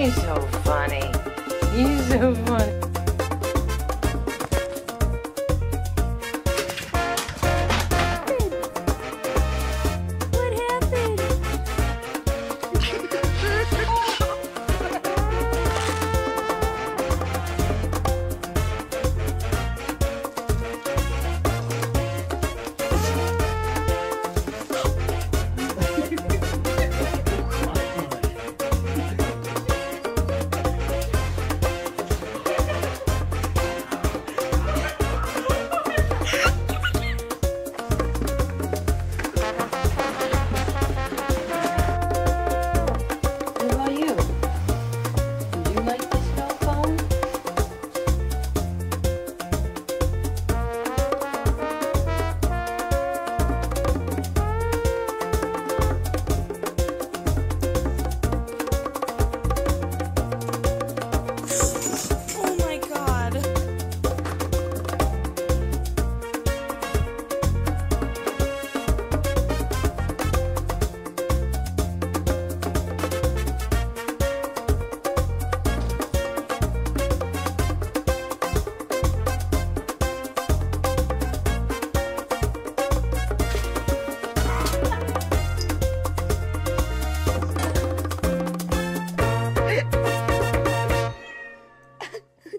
He's so funny. He's so funny.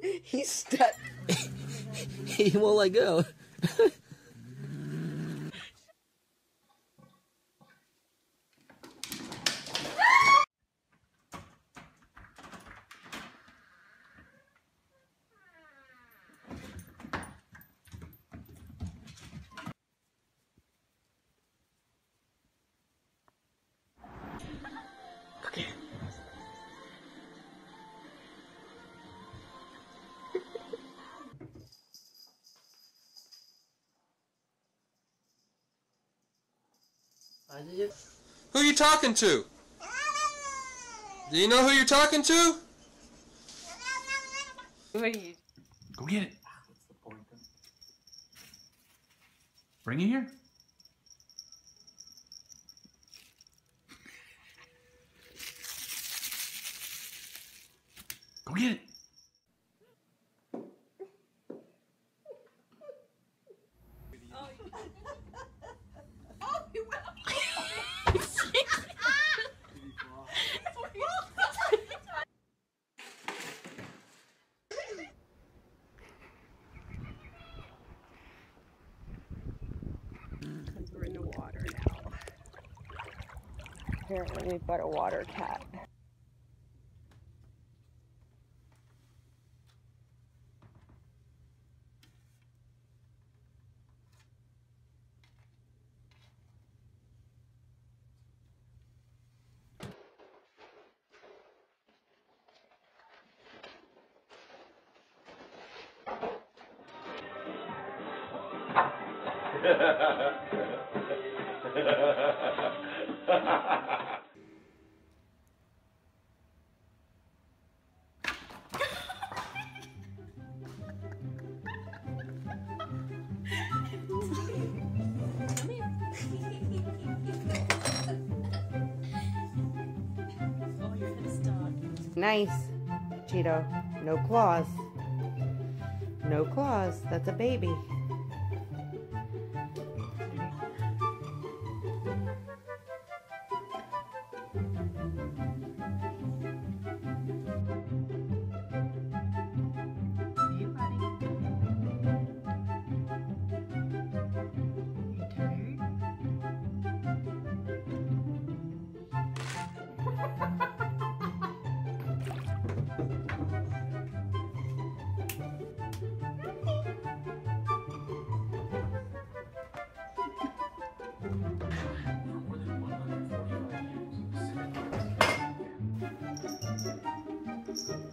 He's stuck. he won't let go. Who are you talking to? Do you know who you're talking to? What are you? Go get it. Bring it here. Go get it. Apparently, we've got a water cat. Nice. Cheeto. No claws. No claws. That's a baby. Ha ha